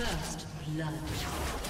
First blood.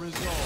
resolve.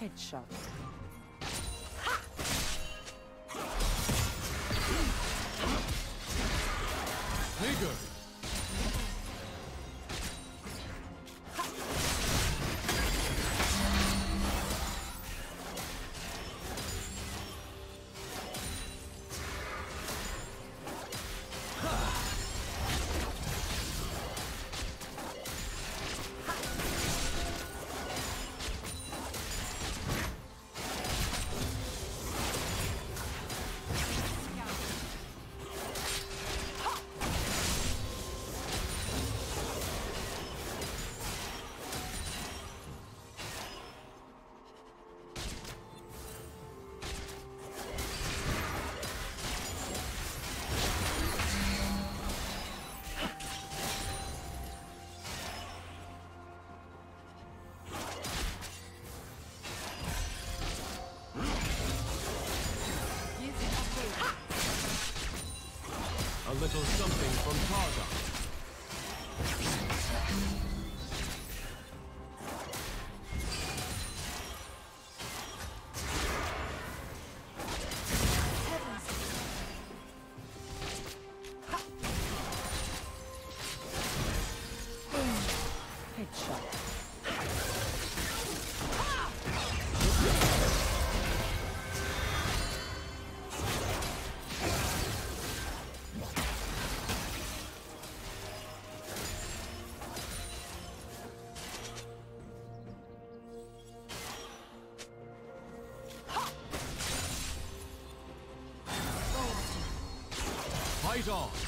Headshot. from Tartar. God.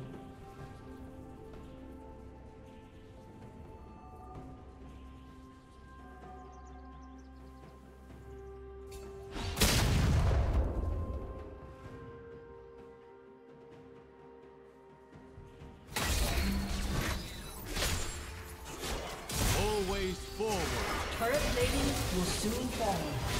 Soon fall.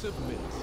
Submit.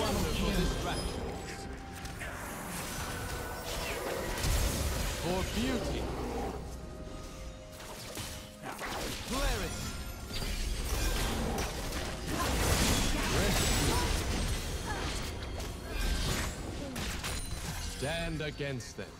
Wonderful. For beauty. Clarity. Stand against them.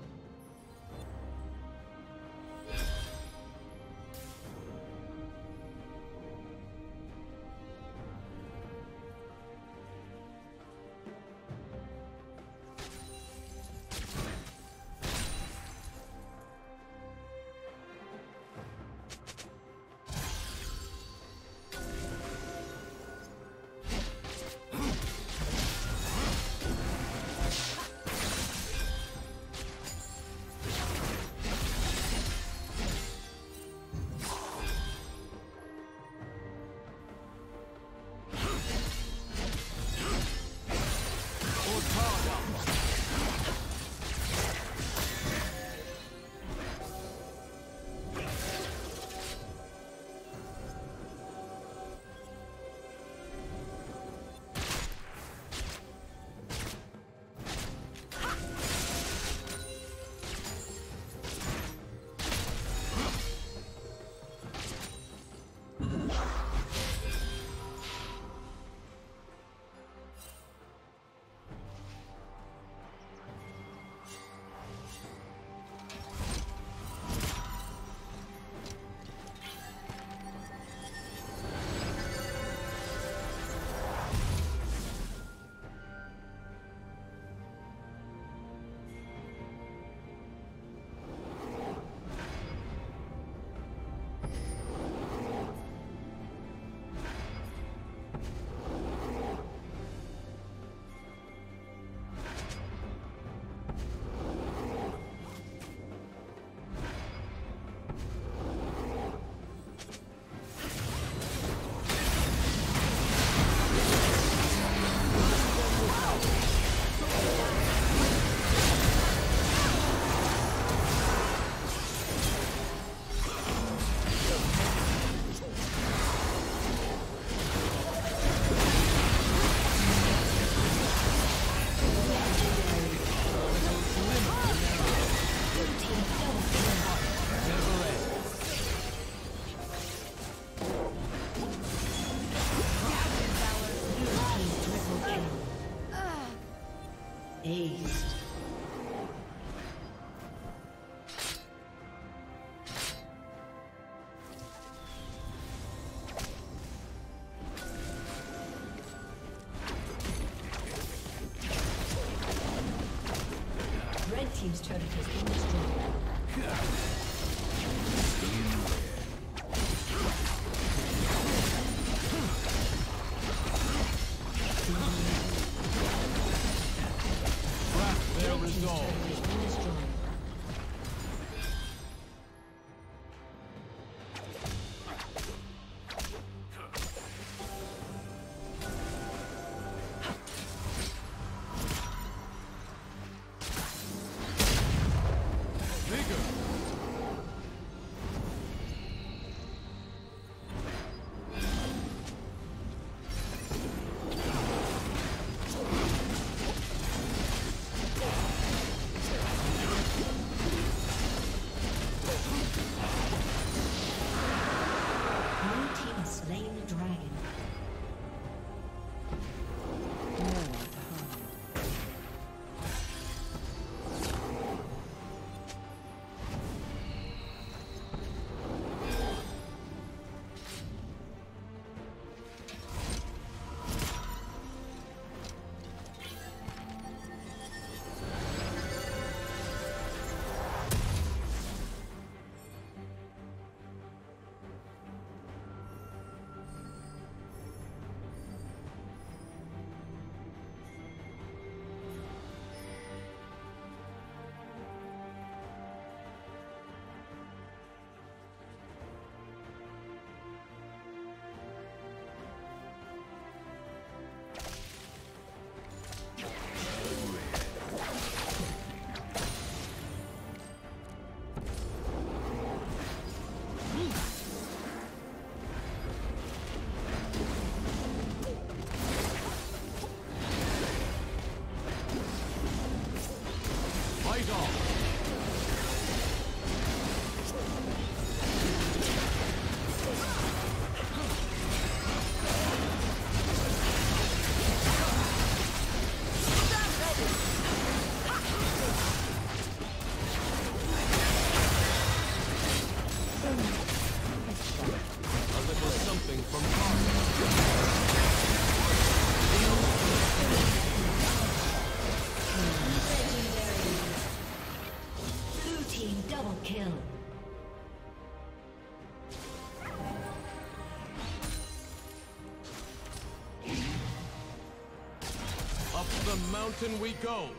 Mountain we go.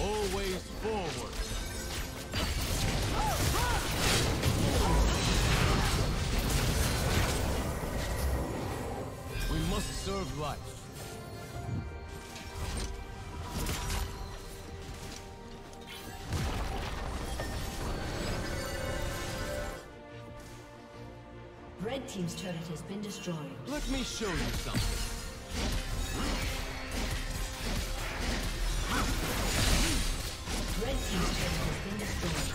Always forward. We must serve life. Team's turret has been destroyed. Let me show you something. Red Team's turret has been destroyed.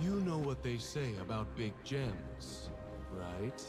You know what they say about big gems, right?